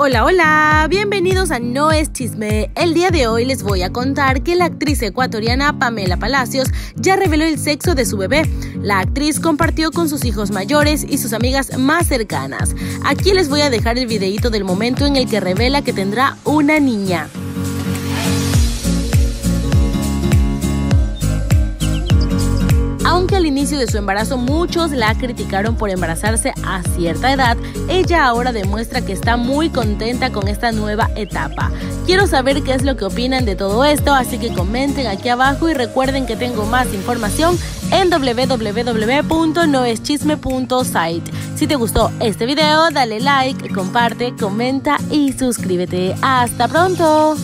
Hola, hola, bienvenidos a No es Chisme. El día de hoy les voy a contar que la actriz ecuatoriana Pamela Palacios ya reveló el sexo de su bebé. La actriz compartió con sus hijos mayores y sus amigas más cercanas. Aquí les voy a dejar el videíto del momento en el que revela que tendrá una niña. Al inicio de su embarazo muchos la criticaron por embarazarse a cierta edad, ella ahora demuestra que está muy contenta con esta nueva etapa. Quiero saber qué es lo que opinan de todo esto, así que comenten aquí abajo y recuerden que tengo más información en www.noeschisme.site. Si te gustó este video, dale like, comparte, comenta y suscríbete. ¡Hasta pronto!